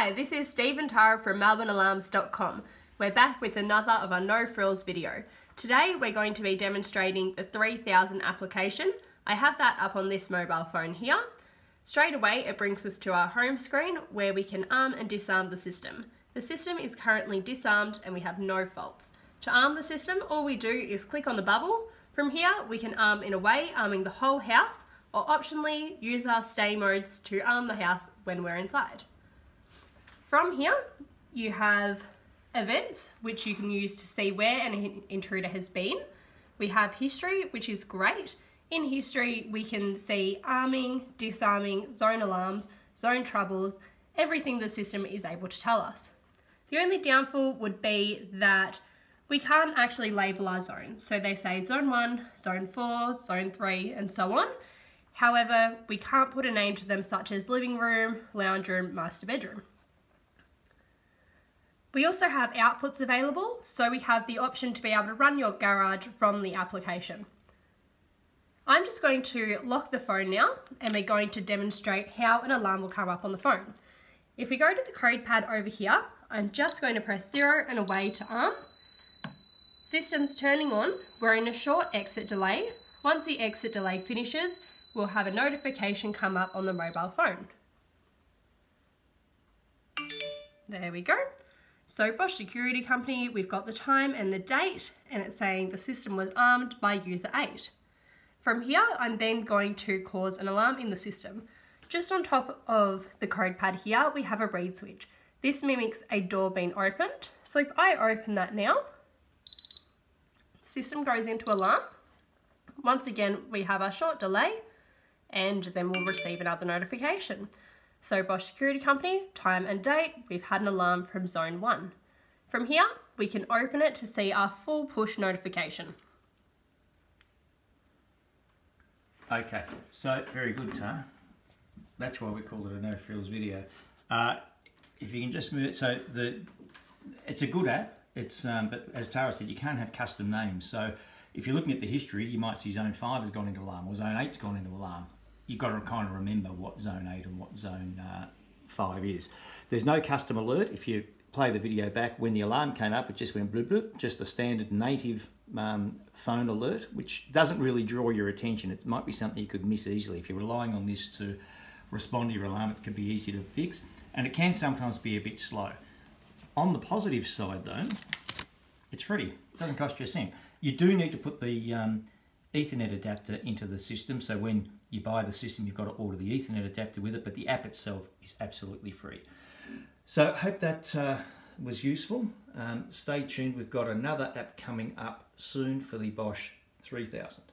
Hi, this is Steve and Tara from melbournealarms.com. We're back with another of our no frills video. Today we're going to be demonstrating the 3000 application. I have that up on this mobile phone here. Straight away it brings us to our home screen where we can arm and disarm the system. The system is currently disarmed and we have no faults. To arm the system all we do is click on the bubble. From here we can arm in a way arming the whole house or optionally use our stay modes to arm the house when we're inside. From here, you have events, which you can use to see where an intruder has been. We have history, which is great. In history, we can see arming, disarming, zone alarms, zone troubles, everything the system is able to tell us. The only downfall would be that we can't actually label our zones. So they say zone 1, zone 4, zone 3, and so on. However, we can't put a name to them such as living room, lounge room, master bedroom. We also have outputs available, so we have the option to be able to run your garage from the application. I'm just going to lock the phone now and we're going to demonstrate how an alarm will come up on the phone. If we go to the code pad over here, I'm just going to press zero and away to arm. System's turning on, we're in a short exit delay. Once the exit delay finishes, we'll have a notification come up on the mobile phone. There we go. So Bosch Security Company, we've got the time and the date, and it's saying the system was armed by user 8. From here, I'm then going to cause an alarm in the system. Just on top of the code pad here, we have a reed switch. This mimics a door being opened. So if I open that now, system goes into alarm. Once again, we have our short delay and then we'll receive another notification. So Bosch Security Company, time and date, we've had an alarm from zone 1. From here, we can open it to see our full push notification. Okay, so very good, Tara. That's why we call it a no frills video. Uh, if you can just move it, so the it's a good app. It's um, but as Tara said, you can't have custom names. So if you're looking at the history, you might see Zone Five has gone into alarm or Zone Eight's gone into alarm you've got to kind of remember what zone 8 and what zone uh, 5 is. There's no custom alert. If you play the video back, when the alarm came up, it just went bloop bloop, just a standard native um, phone alert, which doesn't really draw your attention. It might be something you could miss easily. If you're relying on this to respond to your alarm, it can be easy to fix, and it can sometimes be a bit slow. On the positive side though, it's free. It doesn't cost you a cent. You do need to put the um, Ethernet adapter into the system, so when you buy the system, you've got to order the Ethernet adapter with it, but the app itself is absolutely free. So I hope that uh, was useful. Um, stay tuned, we've got another app coming up soon for the Bosch 3000.